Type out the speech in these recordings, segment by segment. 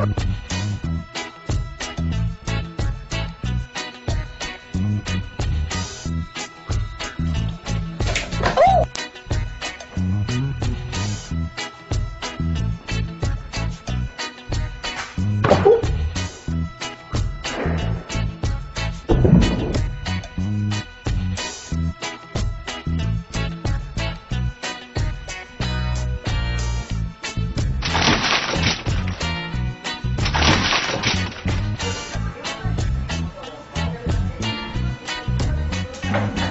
Oh! Thank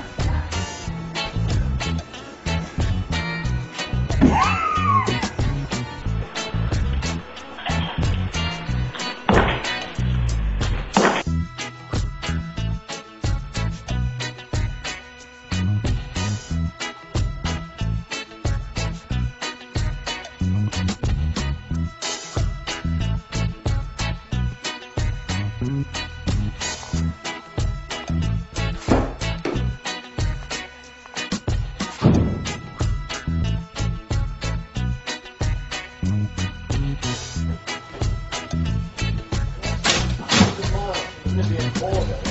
order.